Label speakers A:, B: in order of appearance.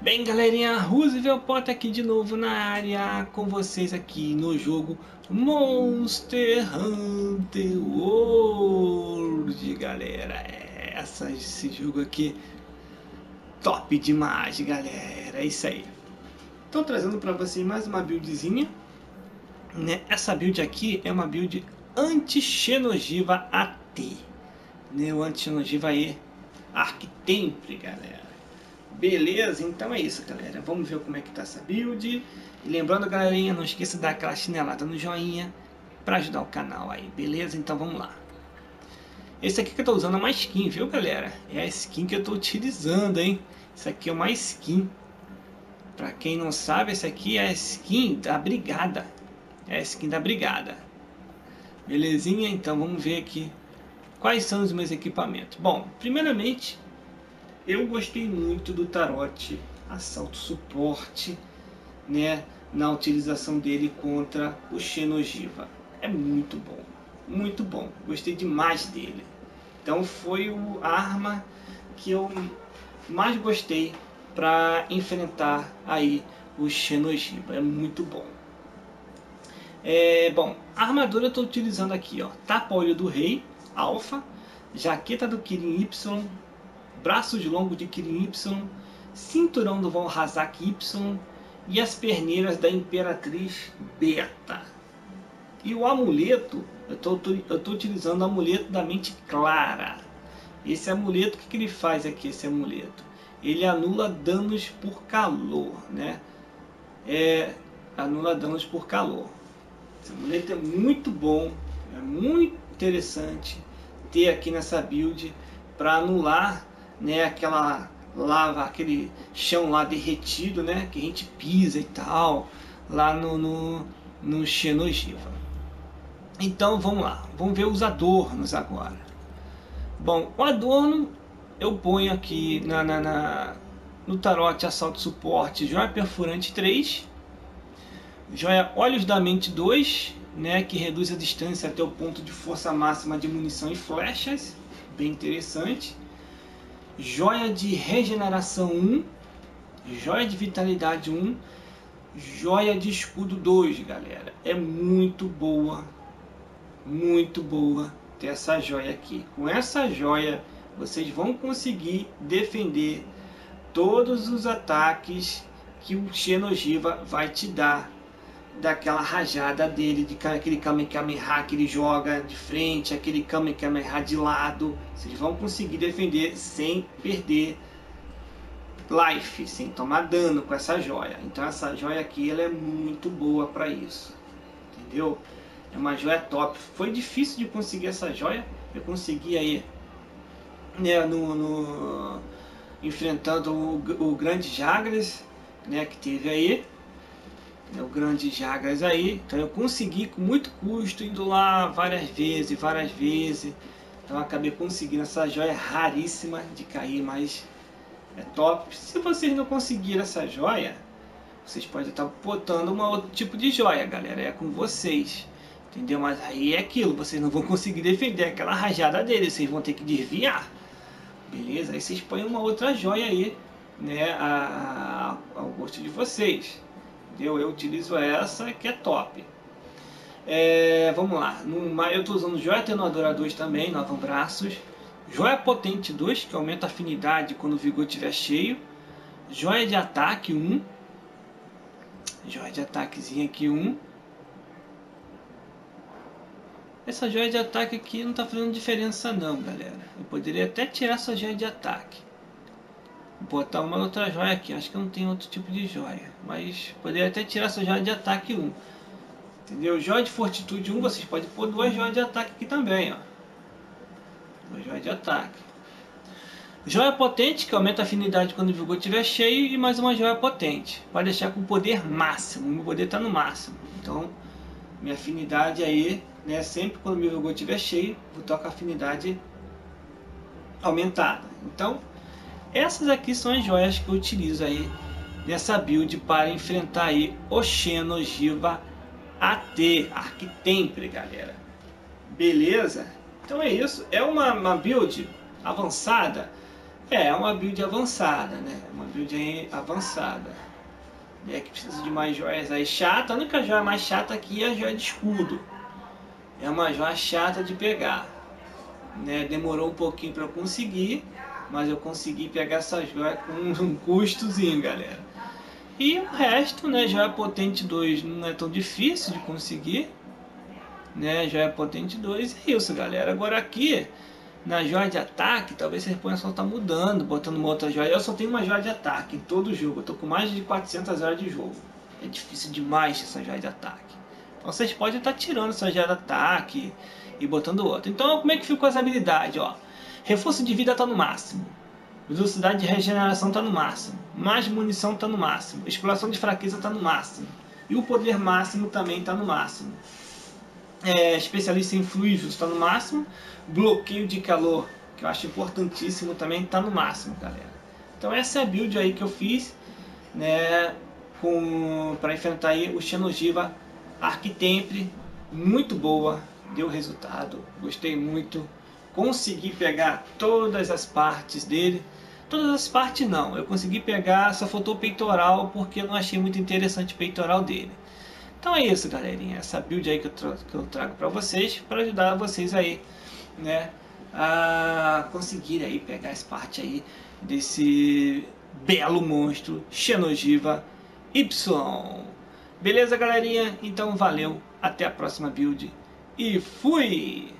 A: bem, galerinha? Roosevelt Potter aqui de novo na área com vocês aqui no jogo Monster Hunter World, galera. Essa, esse jogo aqui top demais, galera. É isso aí. Estou trazendo para vocês mais uma buildzinha. Né? Essa build aqui é uma build anti-xenogiva AT. Né? O anti-xenogiva aí, Arctempre, galera. Beleza, então é isso, galera. Vamos ver como é que tá essa build. E lembrando, galerinha, não esqueça de dar aquela chinelada no joinha para ajudar o canal aí, beleza? Então vamos lá. Esse aqui que eu tô usando é uma skin, viu, galera? É a skin que eu tô utilizando, hein? Isso aqui é uma skin. Pra quem não sabe, essa aqui é a skin da Brigada. É a skin da Brigada. Belezinha? Então vamos ver aqui quais são os meus equipamentos. Bom, primeiramente eu gostei muito do Tarot Assalto Suporte, né, na utilização dele contra o Xenogiva. É muito bom, muito bom. Gostei demais dele. Então foi a arma que eu mais gostei para enfrentar aí o Xenogiva. É muito bom. É, bom, a armadura eu estou utilizando aqui, ó, tapa-olho do rei, alfa, jaqueta do Kirin Y, braços longos de Kirin Y, cinturão do Valhazak Y e as perneiras da Imperatriz Beta. E o amuleto, eu estou utilizando o amuleto da mente clara. Esse amuleto, o que, que ele faz aqui, esse amuleto? Ele anula danos por calor, né? É, anula danos por calor. Esse amuleto é muito bom, é muito interessante ter aqui nessa build para anular né, aquela lava, aquele chão lá derretido, né, que a gente pisa e tal, lá no, no, no Xenogiva. Então vamos lá, vamos ver os adornos agora. Bom, o adorno eu ponho aqui na, na, na no Tarot Assalto Suporte Joia Perfurante 3, Joia Olhos da Mente 2, né, que reduz a distância até o ponto de força máxima de munição e flechas, bem interessante. Joia de Regeneração 1, Joia de Vitalidade 1, Joia de Escudo 2, galera. É muito boa, muito boa ter essa joia aqui. Com essa joia, vocês vão conseguir defender todos os ataques que o Xenogiva vai te dar daquela rajada dele, de aquele Kamehameha que ele joga de frente, aquele Kamehameha de lado. Vocês vão conseguir defender sem perder life, sem tomar dano com essa joia. Então essa joia aqui ela é muito boa para isso. Entendeu? É uma joia top. Foi difícil de conseguir essa joia. Eu consegui aí né, no, no enfrentando o, o grande Jagras, né, que teve aí o grande Jagas aí. Então eu consegui com muito custo, indo lá várias vezes, várias vezes. Então acabei conseguindo essa joia raríssima de cair, mas é top. Se vocês não conseguirem essa joia, vocês podem estar botando um outro tipo de joia, galera. É com vocês. Entendeu? Mas aí é aquilo, vocês não vão conseguir defender aquela rajada dele, vocês vão ter que desviar. Beleza? Aí vocês põem uma outra joia aí, né? A, a, ao gosto de vocês. Eu, eu utilizo essa que é top. É, vamos lá, no, eu estou usando Joia Atenuadora 2 também, no braços. Joia Potente 2, que aumenta a afinidade quando o vigor estiver cheio. Joia de Ataque 1. Joia de Ataquezinha aqui 1. Essa joia de ataque aqui não está fazendo diferença não, galera. Eu poderia até tirar essa joia de ataque botar uma outra joia aqui. Acho que não tem outro tipo de joia. Mas poderia até tirar essa joia de ataque 1. Entendeu? Joia de fortitude 1, vocês podem pôr duas joias de ataque aqui também. Ó. Duas joias de ataque. Joia potente, que aumenta a afinidade quando o vigor estiver cheio. E mais uma joia potente. Para deixar com o poder máximo. O meu poder está no máximo. Então, minha afinidade aí, né, sempre quando o meu vigor estiver cheio, vou com a afinidade aumentada. Então, essas aqui são as joias que eu utilizo aí nessa build para enfrentar aí o Xenogiva AT, Arquitempre, galera. Beleza? Então é isso. É uma, uma build avançada. É, uma build avançada, né? Uma build avançada. É que precisa de mais joias aí chata. A única joia mais chata aqui é a joia de escudo. É uma joia chata de pegar. Né? Demorou um pouquinho para conseguir, mas eu consegui pegar essa joia com um custozinho, galera. E o resto, né, joia potente 2 não é tão difícil de conseguir. Né, joia potente 2 é isso, galera. Agora aqui, na joia de ataque, talvez vocês possam estar mudando, botando uma outra joia. Eu só tenho uma joia de ataque em todo o jogo. Eu tô com mais de 400 horas de jogo. É difícil demais essa joia de ataque. Então vocês podem estar tirando essa joia de ataque e botando outra. Então como é que ficou essa habilidade? Ó? Reforço de vida está no máximo. Velocidade de regeneração está no máximo. Mais munição está no máximo. Exploração de fraqueza está no máximo. E o poder máximo também está no máximo. É, especialista em fluidos está no máximo. Bloqueio de calor, que eu acho importantíssimo também, está no máximo, galera. Então essa é a build aí que eu fiz, né, para enfrentar aí o Xenogiva Arquitempre, muito boa, deu resultado, gostei muito, consegui pegar todas as partes dele, todas as partes não, eu consegui pegar, só faltou o peitoral porque eu não achei muito interessante o peitoral dele. Então é isso galerinha, essa build aí que eu, trago, que eu trago para vocês, para ajudar vocês aí, né, a conseguir aí pegar as partes aí desse belo monstro Xenogiva Y. Beleza galerinha? Então valeu, até a próxima build e fui!